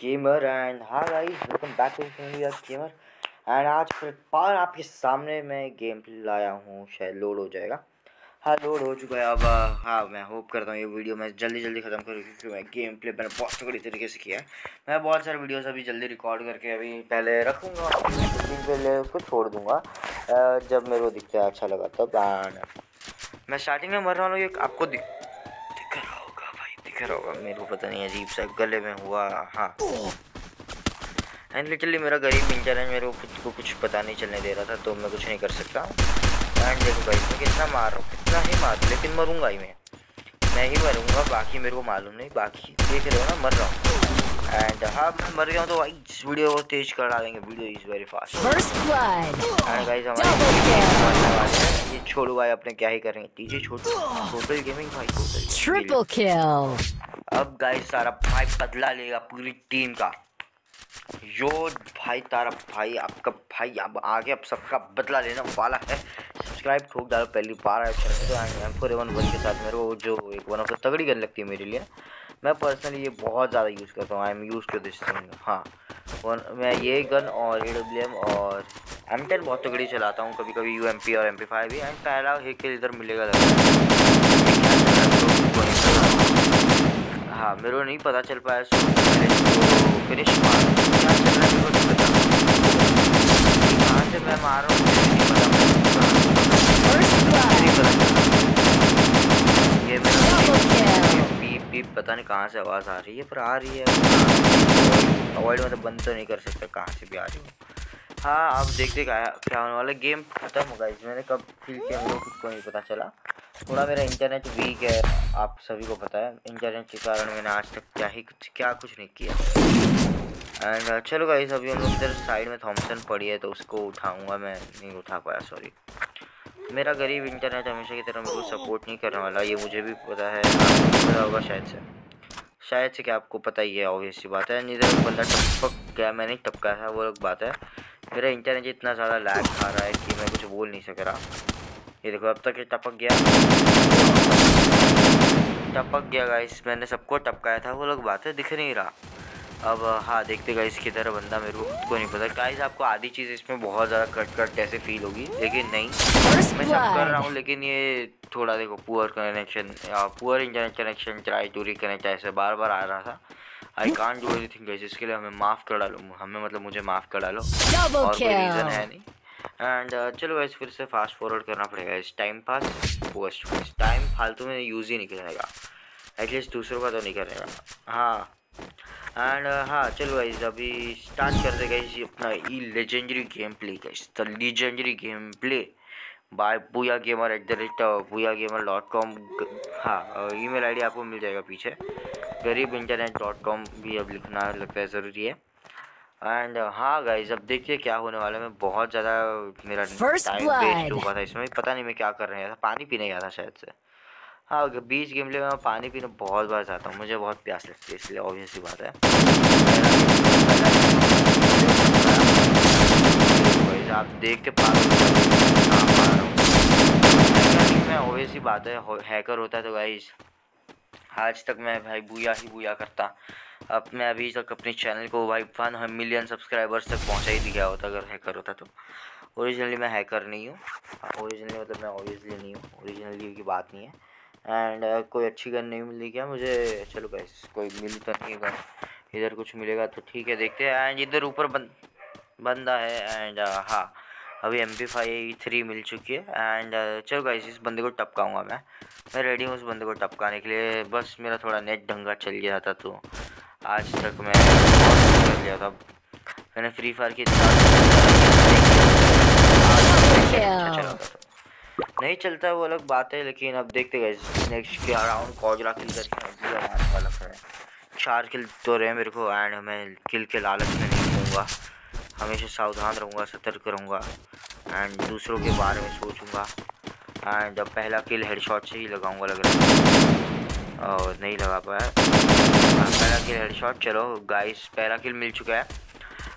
Ocean and हाँ welcome back to Ocean India Gamer. आज फिर बार आपके सामने मैं गेम लाया हूँ, शायद लोड हो जाएगा। हाँ लोड हो चुका है अब हाँ मैं होप करता हूँ ये वीडियो मैं जल्दी जल्दी ख़त्म करूँ, क्योंकि मैं गेम प्ले मैंने बहुत तगड़ी तरीके से किया है। मैं बहुत सारे वीडियोस अभी जल्दी रिकॉर्ड करके अभी पहले रखूँगा पहले उसको छोड़ दूँगा। जब मेरे को दिखता है अच्छा लगा तब मैं स्टार्टिंग में मर रहा हूँ आपको दिख दिख रहा होगा। मेरे को पता नहीं अजीब सा गले में हुआ। हाँ। एंड लिटरली मेरा गरीब मिंचर है। मेरे को खुद को कुछ पता नहीं चलने दे रहा था तो मैं कुछ नहीं कर सकता। एंड देखो भाई मैं कितना मार रहा हूँ कितना ही मार लेकिन मरूँगा ही मैं। मैं ही मरूँगा बाकी मेरे को मालूम नहीं। बाकी देख रहे हो ना मर रहा हूँ। एंड हाँ मैं मर गया हूँ तो भाई इस वीडियो को तेज कर डालेंगे video is very fast and guys हमारे ये छोड़ो भाई अपने क्या ही करेंगे टीजे छोड़। टोटल गेमिंग भाई टोटल ट्रिपल किल अब गाइस सारा भाई बदला लेगा पूरी टीम का। यो भाई तारा भाई आपका भाई अब आगे अब सबका बदला लेना वाला है। सब्सक्राइब ठोक डालो पहली बार आए तो एम फोर एवन वन के साथ मेरे को जो एक वन ऑफ़ द तगड़ी गन लगती है मेरे लिए। मैं पर्सनली ये बहुत ज़्यादा यूज़ करता हूँ। I am use to this thing हाँ। और मैं ये गन और ए डब्ल्यू एम और एम टेन बहुत तगड़ी चलाता हूँ कभी कभी यू एम पी और एम पी फाइव भी एंड पहला एक इधर मिलेगा हाँ मेरे को नहीं पता चल पाया सो फिनिश मार क्या चल रहा है मेरे को नहीं पता। कहाँ से मैं मार रहा हूँ नहीं पता। ये मेरा बीप पता नहीं कहाँ से आवाज़ आ रही है पर आ रही है अवॉइड मतलब बंद तो नहीं कर सकता कहाँ से भी आ रही है। हाँ आप देखते क्या होने वाला गेम खत्म होगा इस मैंने कब फील किया हम लोग खुद को नहीं पता चला। थोड़ा मेरा इंटरनेट वीक है, आप सभी को पता है। इंटरनेट के कारण मैंने आज तक क्या ही कुछ, क्या कुछ नहीं किया। एंड चलो गाइस अभी हम लोग इधर साइड में थॉमसन पड़ी है तो उसको उठाऊँगा मैं। नहीं उठा पाया सॉरी मेरा गरीब इंटरनेट हमेशा की तरह मेरे को सपोर्ट नहीं करने वाला, ये मुझे भी पता है। पता होगा शायद से। शायद से क्या आपको पता ही है ऑब्वियस सी बात है। इधर बंदा टपक गया, मैंने टपका था, वो बात है। मेरा इंटरनेट इतना ज़्यादा लैग खा रहा है कि मैं कुछ बोल नहीं सक रहा। ये देखो अब तक ये टपक गया। टपक गया गाइस मैंने सबको टपकाया था वो लोग बात है दिख नहीं रहा। अब हाँ देखते गाइस किधर बंदा मेरे को खुद को नहीं पता। गाइस आपको आधी चीज़ इसमें बहुत ज़्यादा कट कट जैसे फील होगी लेकिन नहीं। मैं सब कर रहा हूँ लेकिन ये थोड़ा देखो poor connection poor internet connection try to reconnect ऐसे बार बार आ रहा था। I can do anything इसके लिए हमें माफ़ कर डालो। हमें मतलब मुझे माफ़ कर डालो। और कोई रीज़न है नहीं। एंड uh, चलो वैसे फिर से फास्ट फॉरवर्ड करना पड़ेगा। इस टाइम पास पोस्ट टाइम फालतू में यूज़ ही नहीं करेगा। एटलीस्ट दूसरों का तो नहीं करेगा। हाँ। एंड uh, हाँ चलो गाइज़ अभी स्टार्ट कर दे गाइज़ अपना ई legendary game play guys the legendary game play by booyah gamer at the rate booyah gamer dot com हाँ ई मेल आई डी आपको मिल जाएगा पीछे। गरीब इंटरनेट डॉट कॉम भी अब लिखना लगता है ज़रूरी है। एंड uh, हाँ गाइज़ अब देखिए क्या होने वाला है। मैं बहुत ज़्यादा मेरा टाइम वेस्ट हुआ था इसमें। पता नहीं मैं क्या कर रहा था। पानी पीने गया था शायद से। हाँ बीच गेमले में मैं पानी पीने बहुत बार जाता हूँ। मुझे बहुत प्यास लगती है इसलिए ऑब्वियसली बात है। आप देख के पा मैं ऑब्वियसली बात है हैकर होता है तो गाइज़ आज तक मैं भाई बुया ही बुया करता। अब मैं अभी तक अपने चैनल को भाई वन मिलियन सब्सक्राइबर्स तक पहुँचा ही दिया होता अगर हैकर होता तो। ओरिजिनली मैं हैकर नहीं हूँ। ओरिजिनली मतलब मैं ऑब्वियसली नहीं हूँ। ओरिजिनली की बात नहीं है। एंड uh, कोई अच्छी गन नहीं मिली क्या मुझे? चलो गाइस कोई मिल तो नहीं गन इधर कुछ मिलेगा तो ठीक है देखते हैं। एंड इधर ऊपर बन बंदा है एंड uh, हाँ अभी एम पी फाइव थ्री मिल चुकी है एंड uh, चलो गाइस इस बंदे को टपकाऊँगा मैं। मैं रेडी हूँ उस बंदे को टपकाने के लिए। बस मेरा थोड़ा नेट ढंगा चल गया था तो आज तक मैं कर लिया था। मैंने फ्री फायर की अच्छा चला था नहीं चलता वो अलग बात है लेकिन अब देखते गए नेक्स्ट के अराउंड कॉजरा किल करके वाला है चार किल तो रहे मेरे को एंड मैं किल के लालच में नहीं दूँगा हमेशा सावधान रहूँगा, सतर्क रहूँगा एंड दूसरों के बारे में सोचूँगा एंड जब पहला किल हेडशॉट से ही लगाऊँगा लग रहा है। और नहीं लगा पाया। पहला किल हेडशॉट चलो गाइस पहला किल मिल चुका है।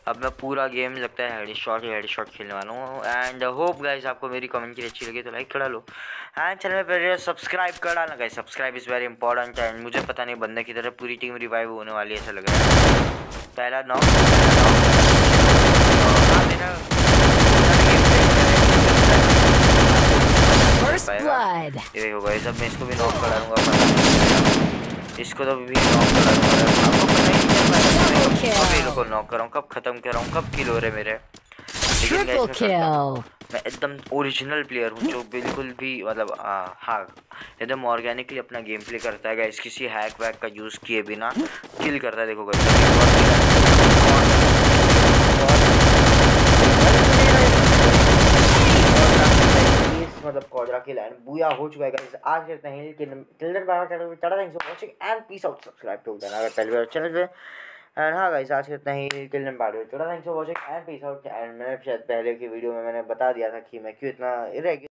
अब मैं पूरा गेम लगता है हेड शॉट हेड शॉट खेलने वाला हूँ एंड होप गाइस आपको मेरी कमेंट की अच्छी लगी तो लाइक करा लो। एंड चैनल पर सब्सक्राइब कर डालना guys subscribe is very important and मुझे पता नहीं बंदे की तरह पूरी टीम रिवाइव होने वाली है, ऐसा लग रहा है। पहला नॉक ये देखो गाइस अब मैं इसको भी नॉक करा दूँगा इसको तो भी नॉक करा दूँगा। आपको पता ही नहीं चल रहा को नॉक कर रहा हूँ कब खत्म कर रहा हूँ कब किल हो रहे मेरे? ट्रिपल किल मैं एकदम ओरिजिनल प्लेयर हूँ जो बिल्कुल भी मतलब हाँ एकदम ऑर्गेनिकली अपना गेम प्ले करता है। गाइस किसी हैक वैक का यूज़ किए बिना किल करता है। देखो गाइस मतलब कोजरा की लाइन बुया हो चुका है गाइस आज करते हैं लेकिन टिल्डर बाबा चढ़ा thanks for watching and peace out subscribe to देना अगर पहली बार चैनल पे एंड हाँ गाइस आज कितना ही टिल एंड बाडो थोड़ा thanks for watching and peace out and मैंने शायद पहले की वीडियो में मैंने बता दिया था कि मैं क्यों इतना इरेग्युलर